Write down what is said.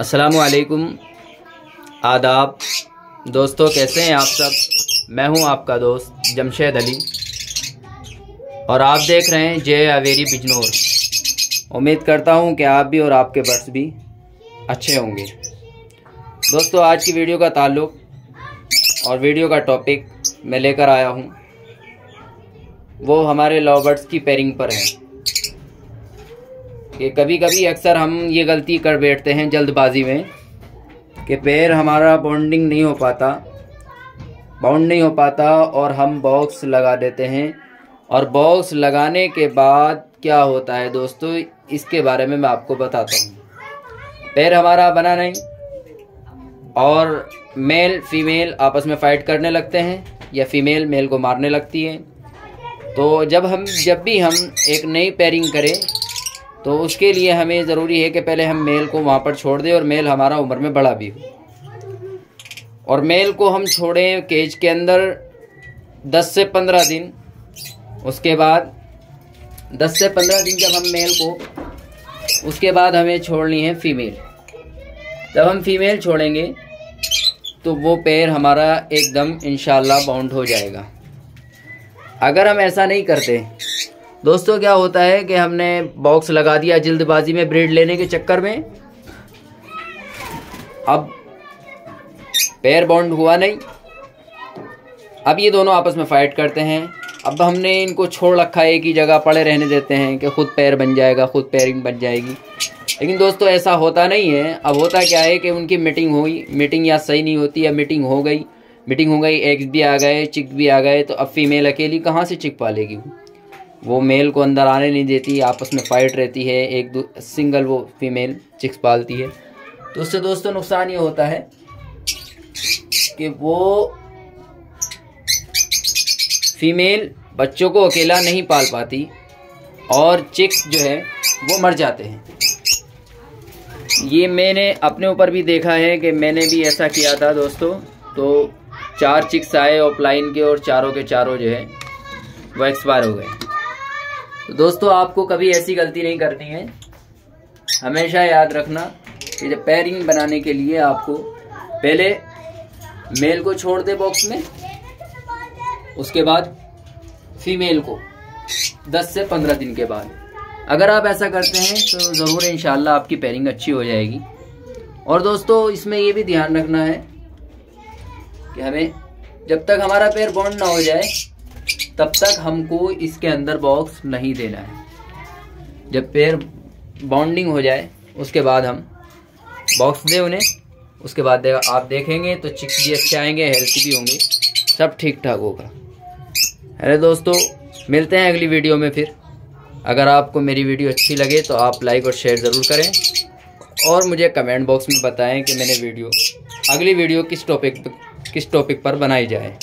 असलकुम आदाब। दोस्तों, कैसे हैं आप सब? मैं हूँ आपका दोस्त, जमशेद अली। और आप देख रहे हैं जय अवेरी बिजनौर। उम्मीद करता हूँ कि आप भी और आपके बर्ड्स भी अच्छे होंगे। दोस्तों, आज की वीडियो का ताल्लुक़ और वीडियो का टॉपिक मैं लेकर आया हूँ। वो हमारे लव बर्ड्स की पेयरिंग पर है। कि कभी कभी अक्सर हम ये गलती कर बैठते हैं जल्दबाजी में कि पैर हमारा बॉन्डिंग नहीं हो पाता बाउंड नहीं हो पाता और हम बॉक्स लगा देते हैं। और बॉक्स लगाने के बाद क्या होता है दोस्तों, इसके बारे में मैं आपको बताता हूँ। पैर हमारा बना नहीं और मेल फीमेल आपस में फ़ाइट करने लगते हैं या फीमेल मेल को मारने लगती है। तो जब हम, जब भी हम एक नई पेयरिंग करें तो उसके लिए हमें ज़रूरी है कि पहले हम मेल को वहाँ पर छोड़ दें और मेल हमारा उम्र में बड़ा भी हो। और मेल को हम छोड़ें केज के अंदर 10 से 15 दिन। उसके बाद 10 से 15 दिन जब हम मेल को, उसके बाद हमें छोड़नी है फीमेल जब हम फीमेल छोड़ेंगे तो वो पैर हमारा एकदम इनशाला बाउंड हो जाएगा। अगर हम ऐसा नहीं करते दोस्तों, क्या होता है कि हमने बॉक्स लगा दिया जल्दबाजी में ब्रेड लेने के चक्कर में? अब पैर बॉन्ड हुआ नहीं। अब ये दोनों आपस में फाइट करते हैं। अब हमने इनको छोड़ रखा है, एक ही जगह पड़े रहने देते हैं कि खुद पैर बन जाएगा, खुद पैरिंग बन जाएगी। लेकिन दोस्तों, ऐसा होता नहीं है। अब होता क्या है कि उनकी मीटिंग हुई मीटिंग या सही नहीं होती, या मीटिंग हो गई। मीटिंग हो गई एग्स भी आ गए चिक भी आ गए तो अब फीमेल अकेली कहाँ से चिक पालेगी? वो मेल को अंदर आने नहीं देती, आपस में फाइट रहती है, एक दो सिंगल वो फीमेल चिक्स पालती है। तो उससे दोस्तों नुकसान ये होता है कि वो फीमेल बच्चों को अकेला नहीं पाल पाती और चिक्स जो है, वो मर जाते हैं। ये मैंने अपने ऊपर भी देखा है कि मैंने भी ऐसा किया था दोस्तों। तो चार चिक्स आए ऑफलाइन के और चारों के चारों जो है, वो एक्सपायर हो गए। तो दोस्तों, आपको कभी ऐसी गलती नहीं करनी है। हमेशा याद रखना कि जब पैरिंग बनाने के लिए आपको पहले मेल को छोड़ दे बॉक्स में, उसके बाद फीमेल को 10 से 15 दिन के बाद। अगर आप ऐसा करते हैं तो ज़रूर इंशाल्लाह आपकी पैरिंग अच्छी हो जाएगी। और दोस्तों, इसमें ये भी ध्यान रखना है कि हमें जब तक हमारा पैर बॉन्ड ना हो जाए तब तक हमको इसके अंदर बॉक्स नहीं देना है। जब पेड़ बॉन्डिंग हो जाए उसके बाद हम बॉक्स दे उन्हें उसके बाद दे, आप देखेंगे तो चिक्स भी अच्छे आएँगे हेल्थी भी होंगे। सब ठीक ठाक होगा। अरे दोस्तों मिलते हैं अगली वीडियो में फिर। अगर आपको मेरी वीडियो अच्छी लगे तो आप लाइक और शेयर ज़रूर करें। और मुझे कमेंट बॉक्स में बताएँ कि मैंने वीडियो अगली वीडियो किस टॉपिक किस टॉपिक पर बनाई जाए।